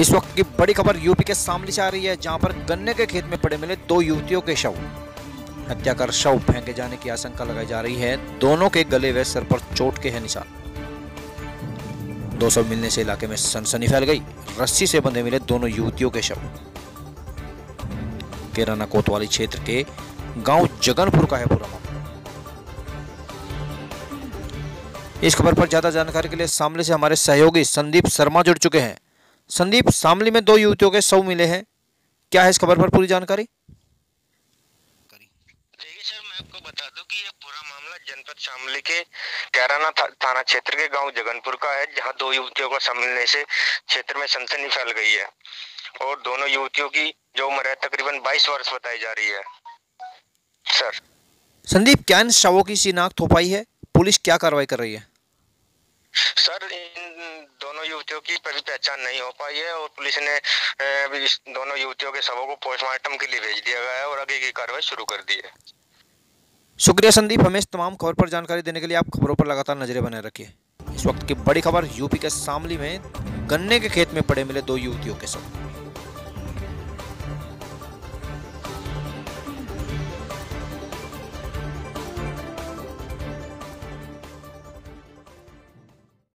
इस वक्त की बड़ी खबर यूपी के सामने से आ रही है, जहाँ पर गन्ने के खेत में पड़े मिले दो युवतियों के शव। हत्या कर शव फेंके जाने की आशंका लगाई जा रही है। दोनों के गले व सर पर चोट के हैं निशान। दो शव मिलने से इलाके में सनसनी फैल गई। रस्सी से बंधे मिले दोनों युवतियों के शव। केराना कोतवाली क्षेत्र के गाँव जगनपुर का है पूरा मामला। इस खबर पर ज़्यादा जानकारी के लिए सामने से हमारे सहयोगी संदीप शर्मा जुड़ चुके हैं। संदीप शामली में दो युवतियों के शव मिले हैं। क्या है इस खबर पर पूरी जानकारी? देखिए सर मैं आपको बता दूँ कि ये पूरा मामला जनपद शामली के कैराना था, थाना क्षेत्र के गाँव जगनपुर का है जहाँ दो युवतियों का सम्मिलने से क्षेत्र में सनसनी फैल गई है। और दोनों युवतियों की जो उम्र है तकरीबन 22 वर्ष बताई जा रही है। सर। संदीप क्या इन शवों की शिनाख्त हो पाई है? पुलिस क्या कार्रवाई कर रही है? सर, इन दोनों युवतियों की अभी पहचान नहीं हो पाई है और पुलिस ने इस दोनों युवतियों के शवों को पोस्टमार्टम के लिए भेज दिया गया है और आगे की कार्रवाई शुरू कर दी है। शुक्रिया संदीप, हमें इस तमाम खबर पर जानकारी देने के लिए आप खबरों पर लगातार नज़रें बनाए रखिए। इस वक्त की बड़ी खबर यूपी के शामली में गन्ने के खेत में पड़े मिले दो युवतियों के शव।